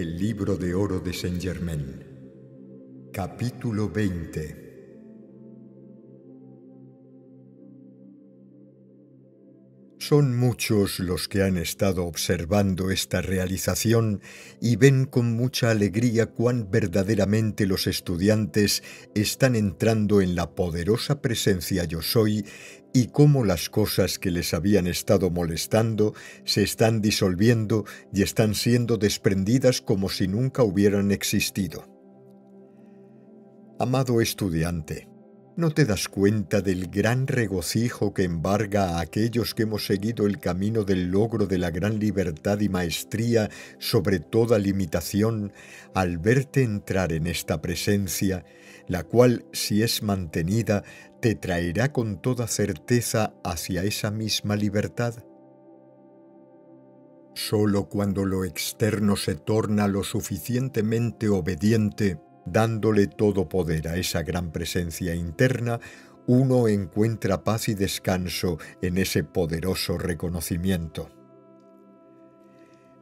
El libro de oro de Saint Germain. Capítulo 20. Son muchos los que han estado observando esta realización y ven con mucha alegría cuán verdaderamente los estudiantes están entrando en la poderosa presencia yo soy y cómo las cosas que les habían estado molestando se están disolviendo y están siendo desprendidas como si nunca hubieran existido. Amado estudiante, ¿No te das cuenta del gran regocijo que embarga a aquellos que hemos seguido el camino del logro de la gran libertad y maestría sobre toda limitación al verte entrar en esta presencia, la cual, si es mantenida, te traerá con toda certeza hacia esa misma libertad? Solo cuando lo externo se torna lo suficientemente obediente dándole todo poder a esa gran presencia interna, uno encuentra paz y descanso en ese poderoso reconocimiento.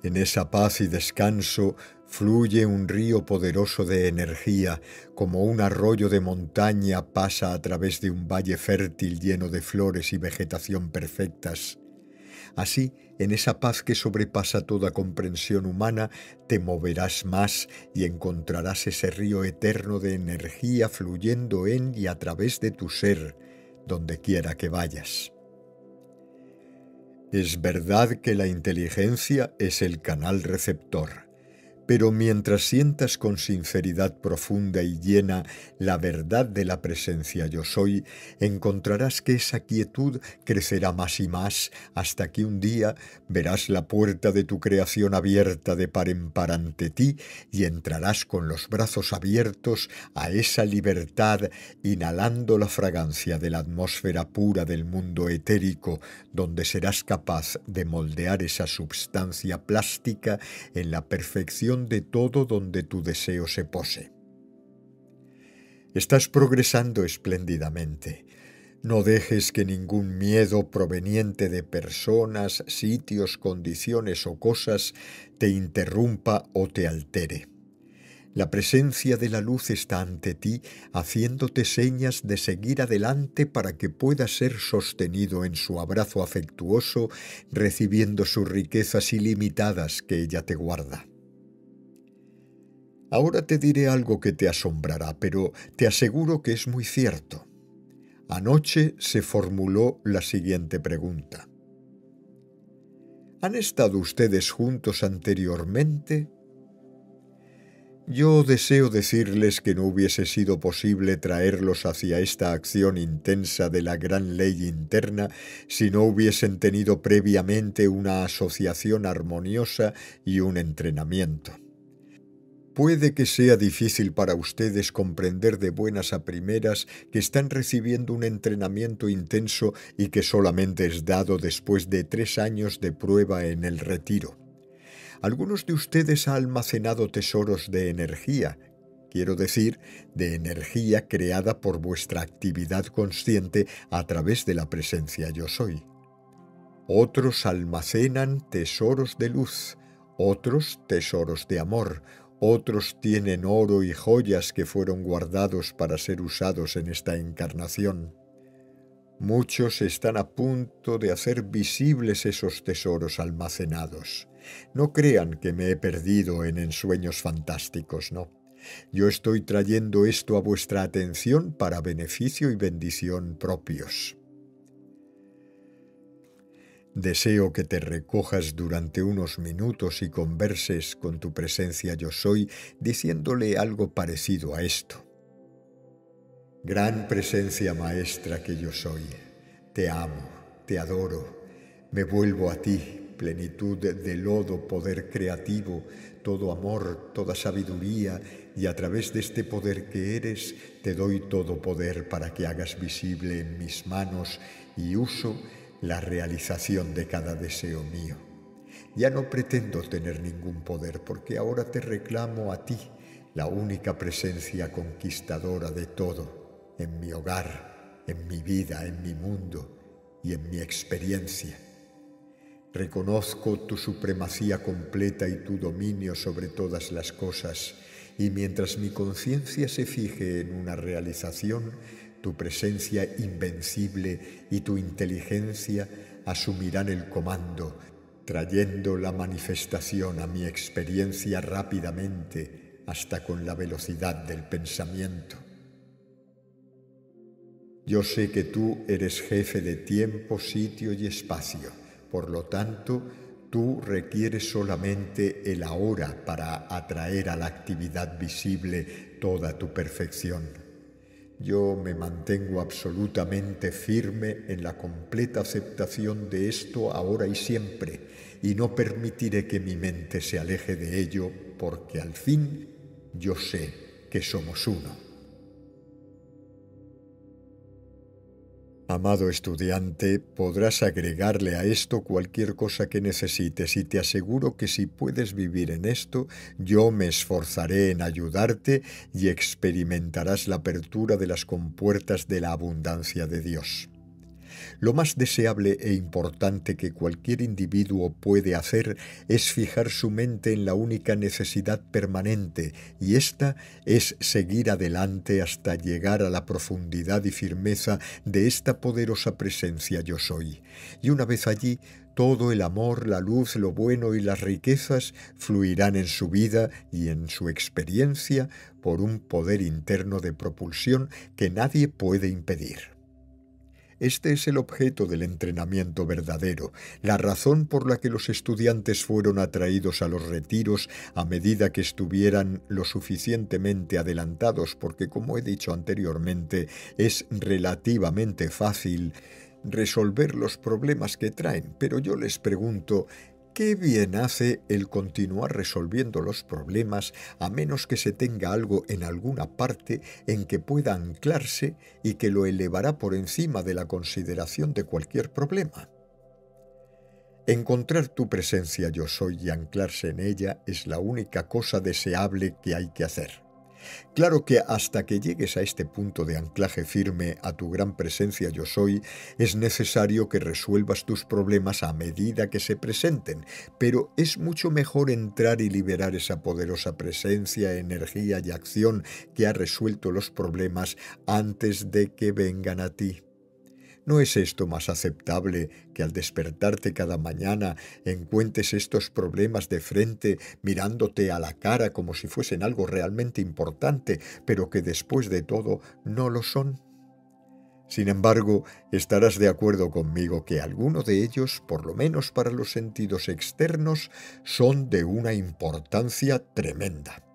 En esa paz y descanso fluye un río poderoso de energía, como un arroyo de montaña pasa a través de un valle fértil lleno de flores y vegetación perfectas. Así, en esa paz que sobrepasa toda comprensión humana, te moverás más y encontrarás ese río eterno de energía fluyendo en y a través de tu ser, donde quiera que vayas. Es verdad que la inteligencia es el canal receptor pero mientras sientas con sinceridad profunda y llena la verdad de la presencia yo soy, encontrarás que esa quietud crecerá más y más hasta que un día verás la puerta de tu creación abierta de par en par ante ti y entrarás con los brazos abiertos a esa libertad, inhalando la fragancia de la atmósfera pura del mundo etérico, donde serás capaz de moldear esa substancia plástica en la perfección de todo donde tu deseo se pose. Estás progresando espléndidamente. No dejes que ningún miedo proveniente de personas, sitios, condiciones o cosas te interrumpa o te altere. La presencia de la luz está ante ti, haciéndote señas de seguir adelante para que puedas ser sostenido en su abrazo afectuoso, recibiendo sus riquezas ilimitadas que ella te guarda. Ahora te diré algo que te asombrará, pero te aseguro que es muy cierto. Anoche se formuló la siguiente pregunta. ¿Han estado ustedes juntos anteriormente? Yo deseo decirles que no hubiese sido posible traerlos hacia esta acción intensa de la gran ley interna si no hubiesen tenido previamente una asociación armoniosa y un entrenamiento. Puede que sea difícil para ustedes comprender de buenas a primeras que están recibiendo un entrenamiento intenso y que solamente es dado después de tres años de prueba en el retiro. Algunos de ustedes han almacenado tesoros de energía, quiero decir, de energía creada por vuestra actividad consciente a través de la presencia yo soy. Otros almacenan tesoros de luz, otros tesoros de amor, otros tienen oro y joyas que fueron guardados para ser usados en esta encarnación. Muchos están a punto de hacer visibles esos tesoros almacenados. No crean que me he perdido en ensueños fantásticos, no. Yo estoy trayendo esto a vuestra atención para beneficio y bendición propios. Deseo que te recojas durante unos minutos y converses con tu presencia yo soy diciéndole algo parecido a esto. Gran presencia maestra que yo soy, te amo, te adoro, me vuelvo a ti, plenitud de lodo, poder creativo, todo amor, toda sabiduría, y a través de este poder que eres, te doy todo poder para que hagas visible en mis manos y uso la realización de cada deseo mío. Ya no pretendo tener ningún poder porque ahora te reclamo a ti, la única presencia conquistadora de todo, en mi hogar, en mi vida, en mi mundo y en mi experiencia. Reconozco tu supremacía completa y tu dominio sobre todas las cosas, y mientras mi conciencia se fije en una realización, tu presencia invencible y tu inteligencia asumirán el comando, trayendo la manifestación a mi experiencia rápidamente hasta con la velocidad del pensamiento. Yo sé que tú eres jefe de tiempo, sitio y espacio por lo tanto, tú requieres solamente el ahora para atraer a la actividad visible toda tu perfección. Yo me mantengo absolutamente firme en la completa aceptación de esto ahora y siempre, y no permitiré que mi mente se aleje de ello, porque al fin yo sé que somos uno. Amado estudiante, podrás agregarle a esto cualquier cosa que necesites y te aseguro que si puedes vivir en esto, yo me esforzaré en ayudarte y experimentarás la apertura de las compuertas de la abundancia de Dios. Lo más deseable e importante que cualquier individuo puede hacer es fijar su mente en la única necesidad permanente, y esta es seguir adelante hasta llegar a la profundidad y firmeza de esta poderosa presencia yo soy. Y una vez allí, todo el amor, la luz, lo bueno y las riquezas fluirán en su vida y en su experiencia por un poder interno de propulsión que nadie puede impedir. Este es el objeto del entrenamiento verdadero, la razón por la que los estudiantes fueron atraídos a los retiros a medida que estuvieran lo suficientemente adelantados, porque como he dicho anteriormente, es relativamente fácil resolver los problemas que traen, pero yo les pregunto, Qué bien hace el continuar resolviendo los problemas a menos que se tenga algo en alguna parte en que pueda anclarse y que lo elevará por encima de la consideración de cualquier problema. Encontrar tu presencia yo soy y anclarse en ella es la única cosa deseable que hay que hacer. Claro que hasta que llegues a este punto de anclaje firme a tu gran presencia yo soy, es necesario que resuelvas tus problemas a medida que se presenten, pero es mucho mejor entrar y liberar esa poderosa presencia, energía y acción que ha resuelto los problemas antes de que vengan a ti. ¿No es esto más aceptable que al despertarte cada mañana encuentres estos problemas de frente mirándote a la cara como si fuesen algo realmente importante, pero que después de todo no lo son? Sin embargo, estarás de acuerdo conmigo que algunos de ellos, por lo menos para los sentidos externos, son de una importancia tremenda.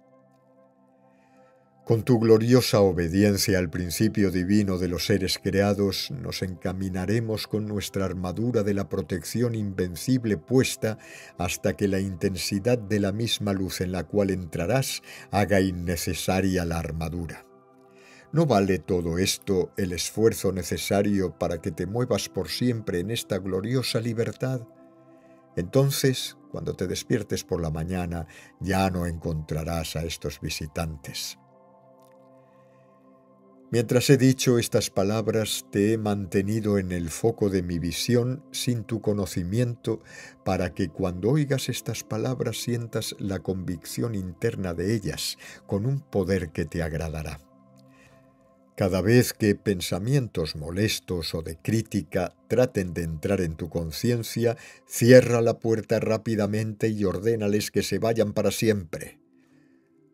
Con tu gloriosa obediencia al principio divino de los seres creados, nos encaminaremos con nuestra armadura de la protección invencible puesta hasta que la intensidad de la misma luz en la cual entrarás haga innecesaria la armadura. ¿No vale todo esto el esfuerzo necesario para que te muevas por siempre en esta gloriosa libertad? Entonces, cuando te despiertes por la mañana, ya no encontrarás a estos visitantes. Mientras he dicho estas palabras, te he mantenido en el foco de mi visión sin tu conocimiento, para que cuando oigas estas palabras sientas la convicción interna de ellas, con un poder que te agradará. Cada vez que pensamientos molestos o de crítica traten de entrar en tu conciencia, cierra la puerta rápidamente y ordénales que se vayan para siempre.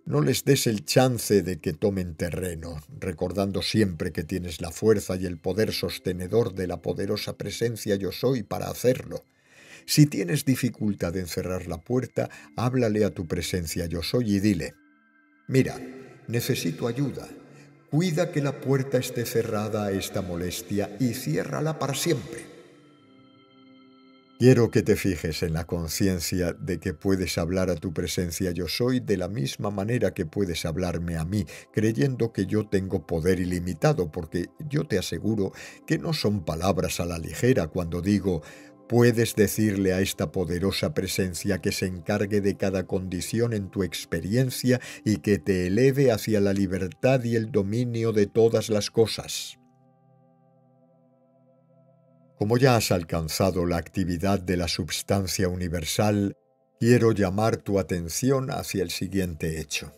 No les des el chance de que tomen terreno, recordando siempre que tienes la fuerza y el poder sostenedor de la poderosa presencia yo soy para hacerlo. Si tienes dificultad en cerrar la puerta, háblale a tu presencia yo soy y dile, mira, necesito ayuda. Cuida que la puerta esté cerrada a esta molestia y ciérrala para siempre. Quiero que te fijes en la conciencia de que puedes hablar a tu presencia yo soy de la misma manera que puedes hablarme a mí, creyendo que yo tengo poder ilimitado, porque yo te aseguro que no son palabras a la ligera cuando digo Puedes decirle a esta poderosa presencia que se encargue de cada condición en tu experiencia y que te eleve hacia la libertad y el dominio de todas las cosas. Como ya has alcanzado la actividad de la substancia universal, quiero llamar tu atención hacia el siguiente hecho.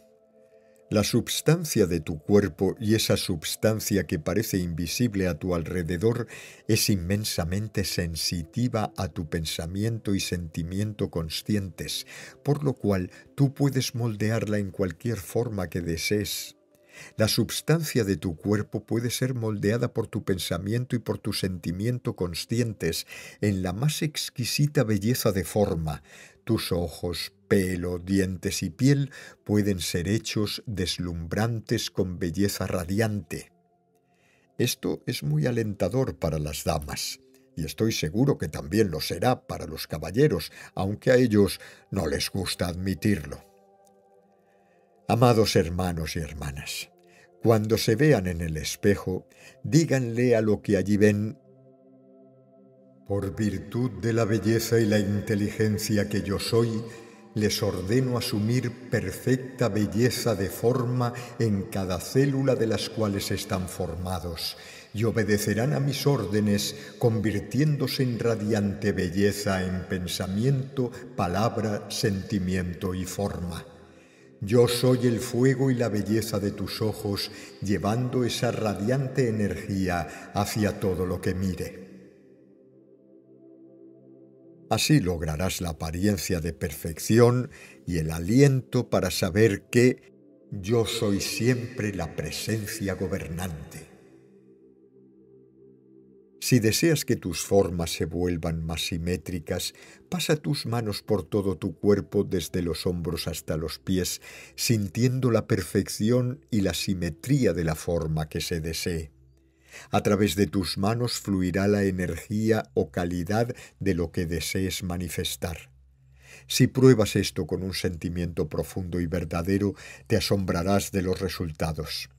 La substancia de tu cuerpo y esa substancia que parece invisible a tu alrededor es inmensamente sensitiva a tu pensamiento y sentimiento conscientes, por lo cual tú puedes moldearla en cualquier forma que desees. La substancia de tu cuerpo puede ser moldeada por tu pensamiento y por tu sentimiento conscientes en la más exquisita belleza de forma. Tus ojos, pelo, dientes y piel pueden ser hechos deslumbrantes con belleza radiante. Esto es muy alentador para las damas, y estoy seguro que también lo será para los caballeros, aunque a ellos no les gusta admitirlo. Amados hermanos y hermanas, cuando se vean en el espejo, díganle a lo que allí ven, por virtud de la belleza y la inteligencia que yo soy, les ordeno asumir perfecta belleza de forma en cada célula de las cuales están formados, y obedecerán a mis órdenes, convirtiéndose en radiante belleza en pensamiento, palabra, sentimiento y forma. Yo soy el fuego y la belleza de tus ojos, llevando esa radiante energía hacia todo lo que mire. Así lograrás la apariencia de perfección y el aliento para saber que yo soy siempre la presencia gobernante. Si deseas que tus formas se vuelvan más simétricas, pasa tus manos por todo tu cuerpo desde los hombros hasta los pies, sintiendo la perfección y la simetría de la forma que se desee. A través de tus manos fluirá la energía o calidad de lo que desees manifestar. Si pruebas esto con un sentimiento profundo y verdadero, te asombrarás de los resultados.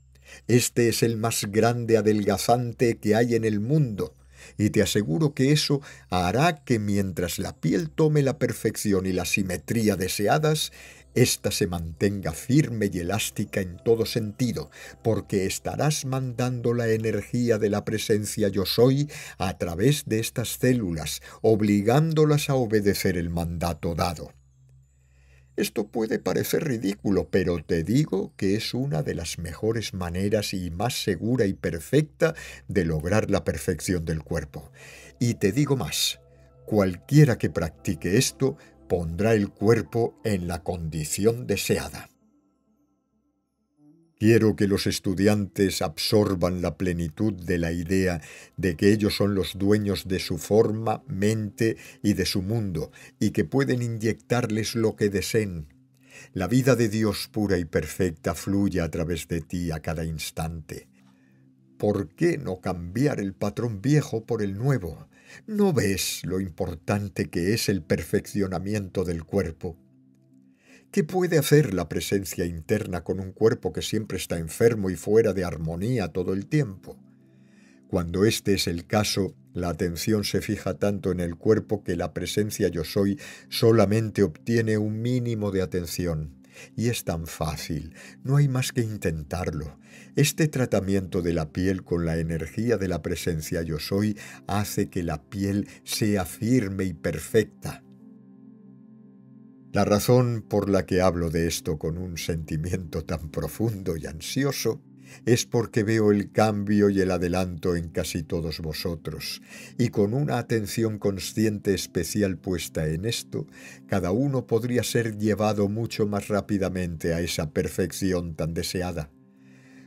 Este es el más grande adelgazante que hay en el mundo, y te aseguro que eso hará que mientras la piel tome la perfección y la simetría deseadas, ésta se mantenga firme y elástica en todo sentido, porque estarás mandando la energía de la presencia yo soy a través de estas células, obligándolas a obedecer el mandato dado. Esto puede parecer ridículo, pero te digo que es una de las mejores maneras y más segura y perfecta de lograr la perfección del cuerpo. Y te digo más, cualquiera que practique esto pondrá el cuerpo en la condición deseada. Quiero que los estudiantes absorban la plenitud de la idea de que ellos son los dueños de su forma, mente y de su mundo, y que pueden inyectarles lo que deseen. La vida de Dios pura y perfecta fluye a través de ti a cada instante. ¿Por qué no cambiar el patrón viejo por el nuevo? ¿No ves lo importante que es el perfeccionamiento del cuerpo? ¿Qué puede hacer la presencia interna con un cuerpo que siempre está enfermo y fuera de armonía todo el tiempo? Cuando este es el caso, la atención se fija tanto en el cuerpo que la presencia yo soy solamente obtiene un mínimo de atención. Y es tan fácil, no hay más que intentarlo. Este tratamiento de la piel con la energía de la presencia yo soy hace que la piel sea firme y perfecta. La razón por la que hablo de esto con un sentimiento tan profundo y ansioso es porque veo el cambio y el adelanto en casi todos vosotros, y con una atención consciente especial puesta en esto, cada uno podría ser llevado mucho más rápidamente a esa perfección tan deseada.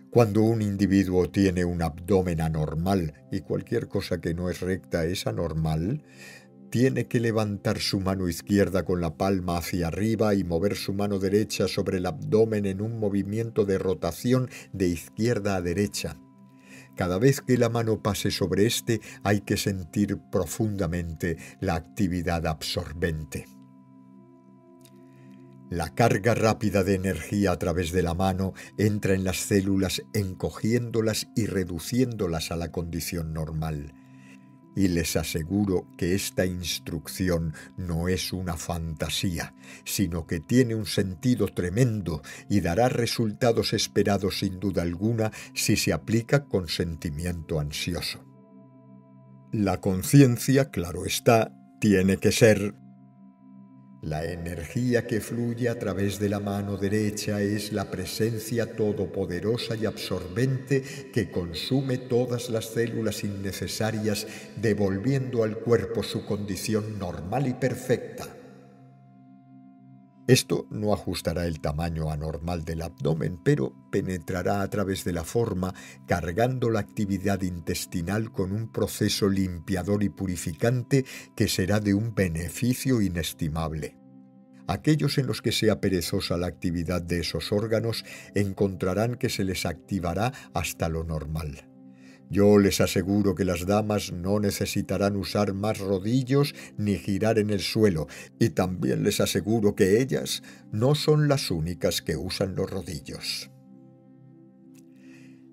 Cuando un individuo tiene un abdomen anormal y cualquier cosa que no es recta es anormal, tiene que levantar su mano izquierda con la palma hacia arriba y mover su mano derecha sobre el abdomen en un movimiento de rotación de izquierda a derecha. Cada vez que la mano pase sobre éste hay que sentir profundamente la actividad absorbente. La carga rápida de energía a través de la mano entra en las células encogiéndolas y reduciéndolas a la condición normal y les aseguro que esta instrucción no es una fantasía, sino que tiene un sentido tremendo y dará resultados esperados sin duda alguna si se aplica con sentimiento ansioso. La conciencia, claro está, tiene que ser la energía que fluye a través de la mano derecha es la presencia todopoderosa y absorbente que consume todas las células innecesarias, devolviendo al cuerpo su condición normal y perfecta. Esto no ajustará el tamaño anormal del abdomen, pero penetrará a través de la forma, cargando la actividad intestinal con un proceso limpiador y purificante que será de un beneficio inestimable. Aquellos en los que sea perezosa la actividad de esos órganos encontrarán que se les activará hasta lo normal. Yo les aseguro que las damas no necesitarán usar más rodillos ni girar en el suelo, y también les aseguro que ellas no son las únicas que usan los rodillos.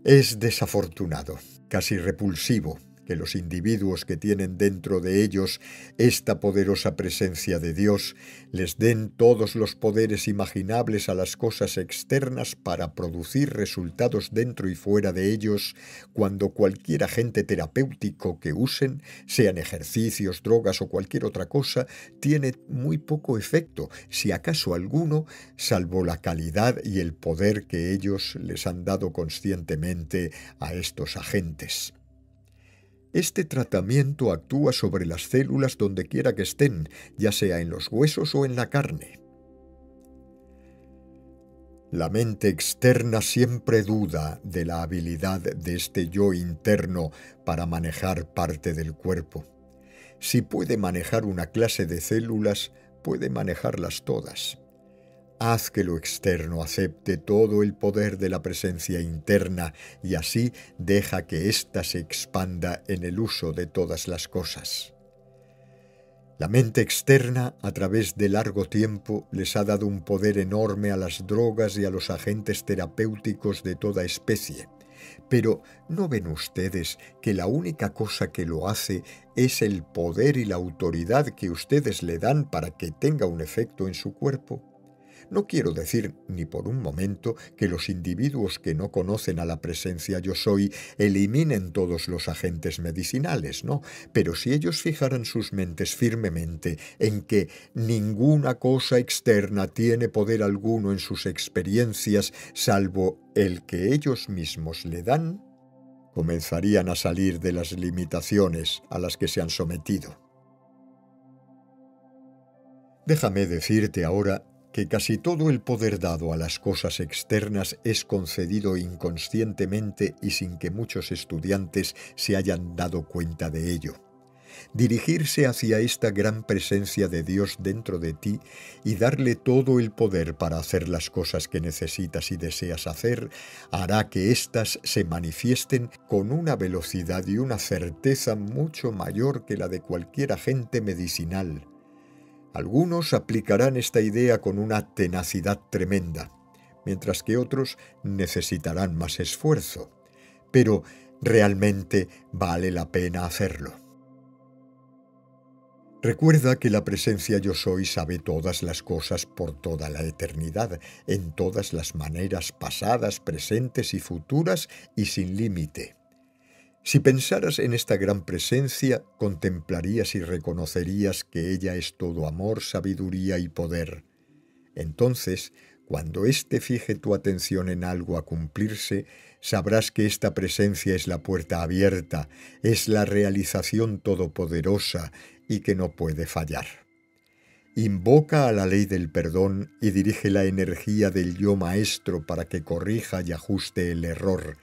Es desafortunado, casi repulsivo, que los individuos que tienen dentro de ellos esta poderosa presencia de Dios les den todos los poderes imaginables a las cosas externas para producir resultados dentro y fuera de ellos cuando cualquier agente terapéutico que usen, sean ejercicios, drogas o cualquier otra cosa, tiene muy poco efecto, si acaso alguno, salvo la calidad y el poder que ellos les han dado conscientemente a estos agentes. Este tratamiento actúa sobre las células donde quiera que estén, ya sea en los huesos o en la carne. La mente externa siempre duda de la habilidad de este yo interno para manejar parte del cuerpo. Si puede manejar una clase de células, puede manejarlas todas. Haz que lo externo acepte todo el poder de la presencia interna y así deja que ésta se expanda en el uso de todas las cosas. La mente externa, a través de largo tiempo, les ha dado un poder enorme a las drogas y a los agentes terapéuticos de toda especie. Pero ¿no ven ustedes que la única cosa que lo hace es el poder y la autoridad que ustedes le dan para que tenga un efecto en su cuerpo? No quiero decir ni por un momento que los individuos que no conocen a la presencia yo soy eliminen todos los agentes medicinales, no, pero si ellos fijaran sus mentes firmemente en que ninguna cosa externa tiene poder alguno en sus experiencias salvo el que ellos mismos le dan, comenzarían a salir de las limitaciones a las que se han sometido. Déjame decirte ahora que casi todo el poder dado a las cosas externas es concedido inconscientemente y sin que muchos estudiantes se hayan dado cuenta de ello. Dirigirse hacia esta gran presencia de Dios dentro de ti y darle todo el poder para hacer las cosas que necesitas y deseas hacer hará que éstas se manifiesten con una velocidad y una certeza mucho mayor que la de cualquier agente medicinal algunos aplicarán esta idea con una tenacidad tremenda, mientras que otros necesitarán más esfuerzo. Pero realmente vale la pena hacerlo. Recuerda que la presencia yo soy sabe todas las cosas por toda la eternidad, en todas las maneras pasadas, presentes y futuras y sin límite. Si pensaras en esta gran presencia, contemplarías y reconocerías que ella es todo amor, sabiduría y poder. Entonces, cuando éste fije tu atención en algo a cumplirse, sabrás que esta presencia es la puerta abierta, es la realización todopoderosa y que no puede fallar. Invoca a la ley del perdón y dirige la energía del yo maestro para que corrija y ajuste el error,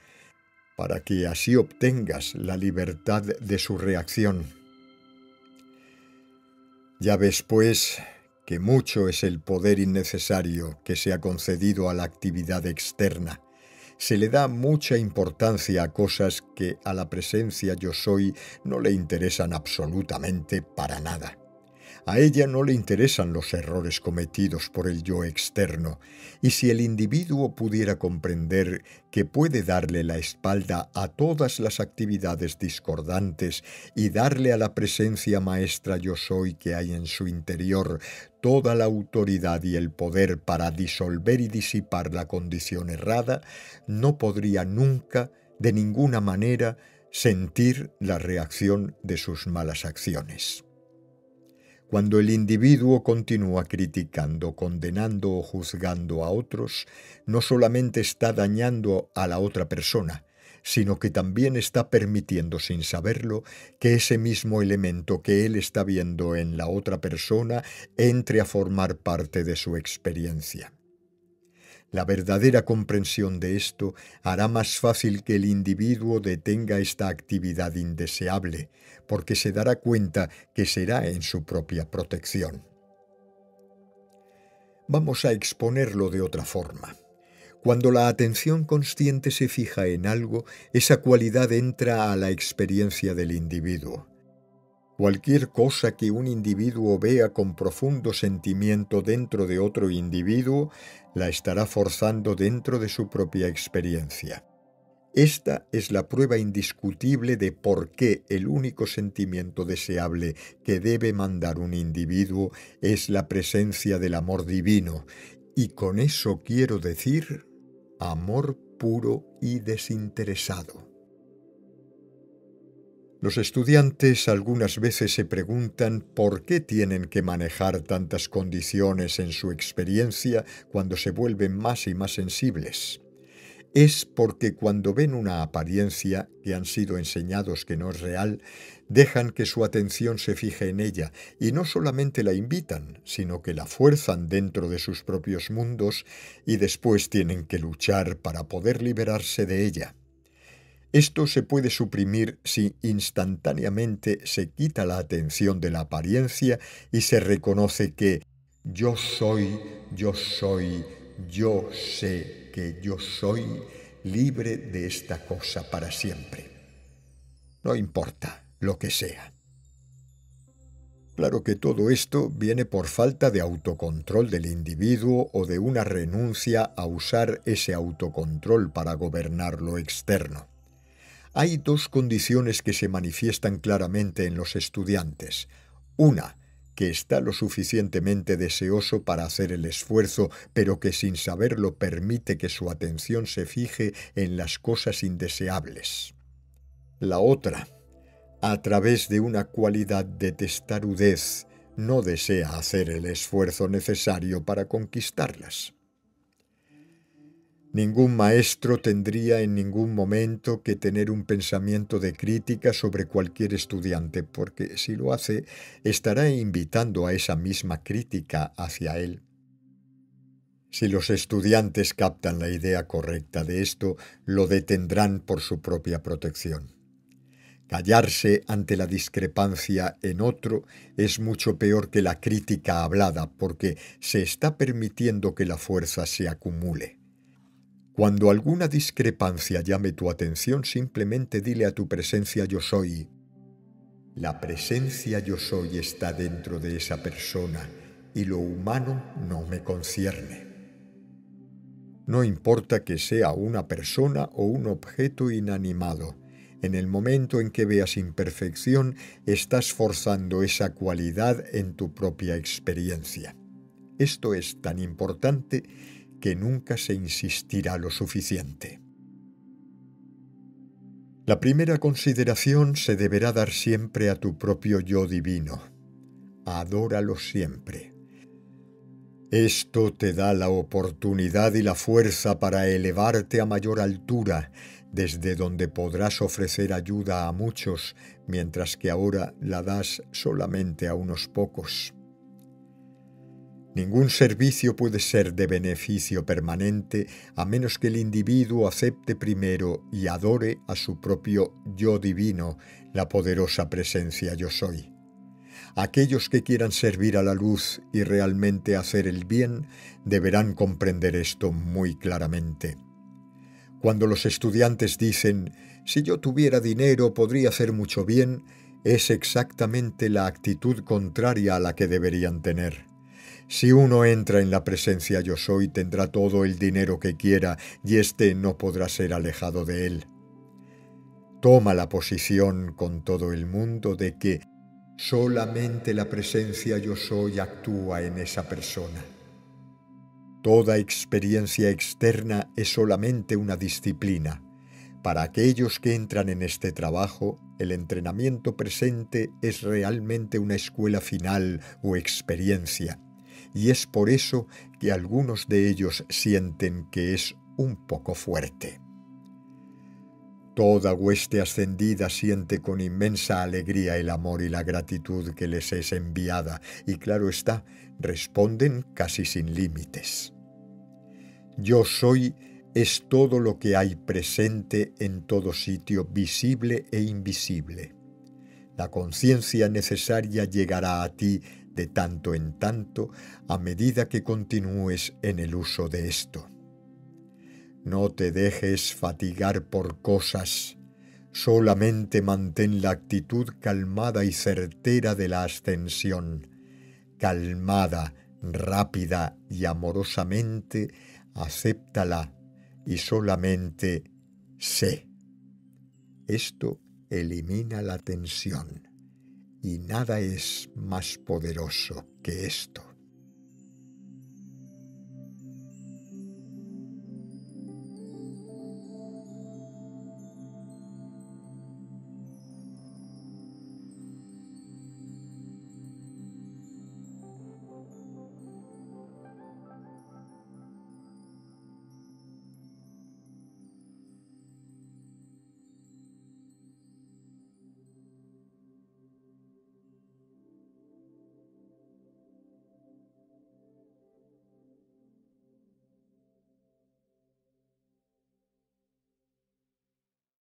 para que así obtengas la libertad de su reacción. Ya ves, pues, que mucho es el poder innecesario que se ha concedido a la actividad externa. Se le da mucha importancia a cosas que a la presencia yo soy no le interesan absolutamente para nada. A ella no le interesan los errores cometidos por el yo externo, y si el individuo pudiera comprender que puede darle la espalda a todas las actividades discordantes y darle a la presencia maestra yo soy que hay en su interior toda la autoridad y el poder para disolver y disipar la condición errada, no podría nunca, de ninguna manera, sentir la reacción de sus malas acciones. Cuando el individuo continúa criticando, condenando o juzgando a otros, no solamente está dañando a la otra persona, sino que también está permitiendo sin saberlo que ese mismo elemento que él está viendo en la otra persona entre a formar parte de su experiencia. La verdadera comprensión de esto hará más fácil que el individuo detenga esta actividad indeseable, porque se dará cuenta que será en su propia protección. Vamos a exponerlo de otra forma. Cuando la atención consciente se fija en algo, esa cualidad entra a la experiencia del individuo. Cualquier cosa que un individuo vea con profundo sentimiento dentro de otro individuo, la estará forzando dentro de su propia experiencia. Esta es la prueba indiscutible de por qué el único sentimiento deseable que debe mandar un individuo es la presencia del amor divino, y con eso quiero decir amor puro y desinteresado. Los estudiantes algunas veces se preguntan por qué tienen que manejar tantas condiciones en su experiencia cuando se vuelven más y más sensibles. Es porque cuando ven una apariencia que han sido enseñados que no es real, dejan que su atención se fije en ella y no solamente la invitan, sino que la fuerzan dentro de sus propios mundos y después tienen que luchar para poder liberarse de ella. Esto se puede suprimir si instantáneamente se quita la atención de la apariencia y se reconoce que yo soy, yo soy, yo sé que yo soy libre de esta cosa para siempre. No importa lo que sea. Claro que todo esto viene por falta de autocontrol del individuo o de una renuncia a usar ese autocontrol para gobernar lo externo. Hay dos condiciones que se manifiestan claramente en los estudiantes. Una, que está lo suficientemente deseoso para hacer el esfuerzo, pero que sin saberlo permite que su atención se fije en las cosas indeseables. La otra, a través de una cualidad de testarudez, no desea hacer el esfuerzo necesario para conquistarlas. Ningún maestro tendría en ningún momento que tener un pensamiento de crítica sobre cualquier estudiante, porque si lo hace, estará invitando a esa misma crítica hacia él. Si los estudiantes captan la idea correcta de esto, lo detendrán por su propia protección. Callarse ante la discrepancia en otro es mucho peor que la crítica hablada, porque se está permitiendo que la fuerza se acumule. Cuando alguna discrepancia llame tu atención, simplemente dile a tu presencia yo soy. La presencia yo soy está dentro de esa persona y lo humano no me concierne. No importa que sea una persona o un objeto inanimado, en el momento en que veas imperfección, estás forzando esa cualidad en tu propia experiencia. Esto es tan importante que nunca se insistirá lo suficiente. La primera consideración se deberá dar siempre a tu propio yo divino. Adóralo siempre. Esto te da la oportunidad y la fuerza para elevarte a mayor altura, desde donde podrás ofrecer ayuda a muchos, mientras que ahora la das solamente a unos pocos. Ningún servicio puede ser de beneficio permanente a menos que el individuo acepte primero y adore a su propio yo divino, la poderosa presencia yo soy. Aquellos que quieran servir a la luz y realmente hacer el bien deberán comprender esto muy claramente. Cuando los estudiantes dicen, si yo tuviera dinero podría hacer mucho bien, es exactamente la actitud contraria a la que deberían tener. Si uno entra en la presencia yo soy, tendrá todo el dinero que quiera y éste no podrá ser alejado de él. Toma la posición con todo el mundo de que solamente la presencia yo soy actúa en esa persona. Toda experiencia externa es solamente una disciplina. Para aquellos que entran en este trabajo, el entrenamiento presente es realmente una escuela final o experiencia, y es por eso que algunos de ellos sienten que es un poco fuerte. Toda hueste ascendida siente con inmensa alegría el amor y la gratitud que les es enviada, y claro está, responden casi sin límites. Yo soy es todo lo que hay presente en todo sitio, visible e invisible. La conciencia necesaria llegará a ti de tanto en tanto a medida que continúes en el uso de esto. No te dejes fatigar por cosas, solamente mantén la actitud calmada y certera de la ascensión, calmada, rápida y amorosamente, acéptala y solamente sé. Esto elimina la tensión y nada es más poderoso que esto.